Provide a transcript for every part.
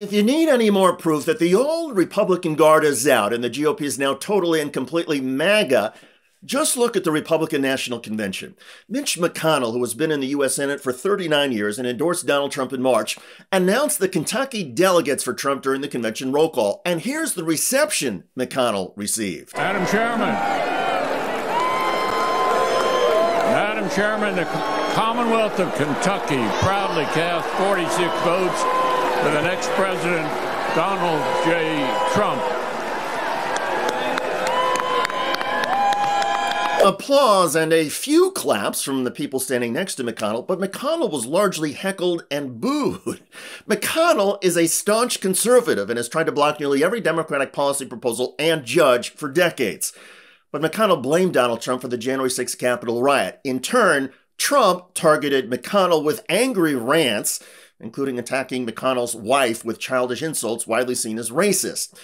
If you need any more proof that the old Republican guard is out and the GOP is now totally and completely MAGA, just look at the Republican National Convention. Mitch McConnell, who has been in the U.S. Senate for 39 years and endorsed Donald Trump in March, announced the Kentucky delegates for Trump during the convention roll call. And here's the reception McConnell received. Madam Chairman, Madam Chairman, the Commonwealth of Kentucky proudly cast 46 votes for the next president, Donald J. Trump. Applause and a few claps from the people standing next to McConnell, but McConnell was largely heckled and booed. McConnell is a staunch conservative and has tried to block nearly every Democratic policy proposal and judge for decades. But McConnell blamed Donald Trump for the January 6th Capitol riot. In turn, Trump targeted McConnell with angry rants including attacking McConnell's wife with childish insults widely seen as racist.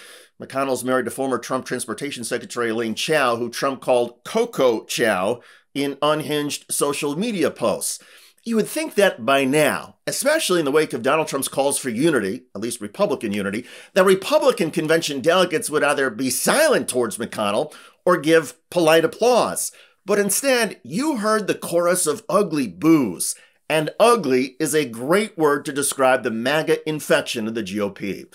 McConnell's married to former Trump Transportation Secretary Elaine Chao, who Trump called Coco Chow in unhinged social media posts. You would think that by now, especially in the wake of Donald Trump's calls for unity, at least Republican unity, that Republican convention delegates would either be silent towards McConnell or give polite applause. But instead, you heard the chorus of ugly boos and ugly is a great word to describe the MAGA infection of the GOP.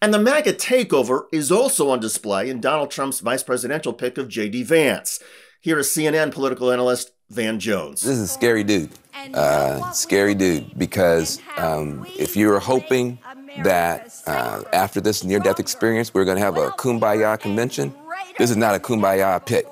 And the MAGA takeover is also on display in Donald Trump's vice presidential pick of J.D. Vance. Here is CNN political analyst Van Jones. This is a scary dude. Uh, scary dude, because um, if you were hoping that uh, after this near death experience, we we're going to have a kumbaya convention, this is not a kumbaya pick.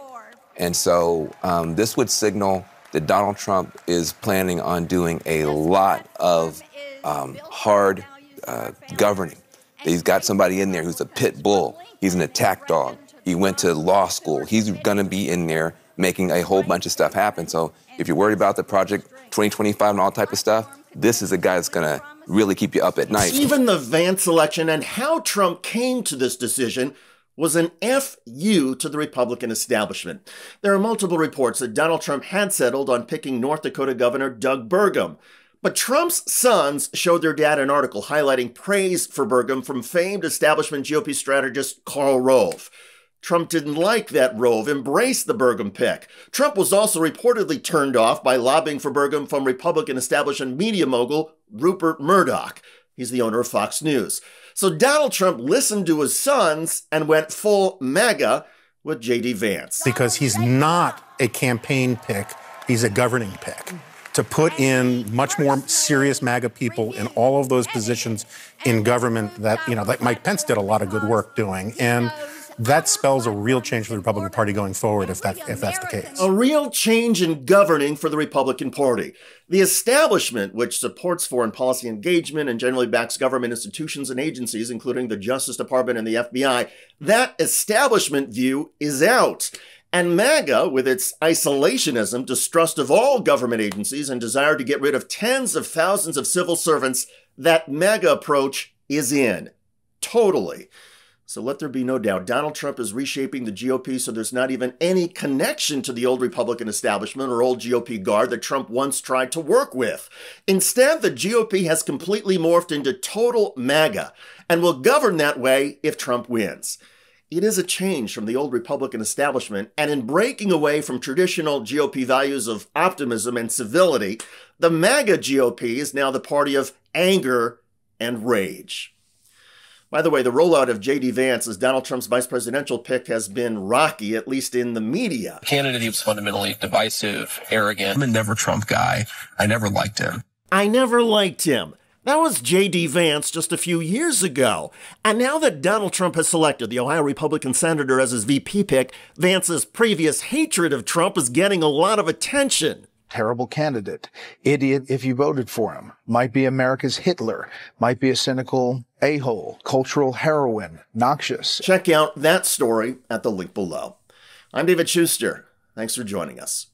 And so um, this would signal that Donald Trump is planning on doing a lot of um, hard uh, governing. He's got somebody in there who's a pit bull. He's an attack dog. He went to law school. He's going to be in there making a whole bunch of stuff happen. So if you're worried about the project 2025 and all type of stuff, this is a guy that's going to really keep you up at night. Even the Vance election and how Trump came to this decision was an FU to the Republican establishment. There are multiple reports that Donald Trump had settled on picking North Dakota Governor Doug Burgum. But Trump's sons showed their dad an article highlighting praise for Burgum from famed establishment GOP strategist Karl Rove. Trump didn't like that Rove embraced the Burgum pick. Trump was also reportedly turned off by lobbying for Burgum from Republican establishment media mogul Rupert Murdoch. He's the owner of Fox News. So Donald Trump listened to his sons and went full MAGA with J.D. Vance. Because he's not a campaign pick, he's a governing pick. To put in much more serious MAGA people in all of those positions in government that, you know, like Mike Pence did a lot of good work doing. And that spells a real change for the Republican Party going forward if that if that's the case. A real change in governing for the Republican Party. The establishment, which supports foreign policy engagement and generally backs government institutions and agencies, including the Justice Department and the FBI, that establishment view is out. And MAGA, with its isolationism, distrust of all government agencies, and desire to get rid of tens of thousands of civil servants, that MAGA approach is in. Totally. So let there be no doubt, Donald Trump is reshaping the GOP so there's not even any connection to the old Republican establishment or old GOP guard that Trump once tried to work with. Instead, the GOP has completely morphed into total MAGA and will govern that way if Trump wins. It is a change from the old Republican establishment, and in breaking away from traditional GOP values of optimism and civility, the MAGA GOP is now the party of anger and rage. By the way, the rollout of J.D. Vance as Donald Trump's vice presidential pick has been rocky, at least in the media. Candidate, he was fundamentally divisive, arrogant. I'm a never Trump guy. I never liked him. I never liked him. That was J.D. Vance just a few years ago. And now that Donald Trump has selected the Ohio Republican senator as his VP pick, Vance's previous hatred of Trump is getting a lot of attention terrible candidate. Idiot if you voted for him. Might be America's Hitler. Might be a cynical a-hole, cultural heroin, noxious. Check out that story at the link below. I'm David Shuster. Thanks for joining us.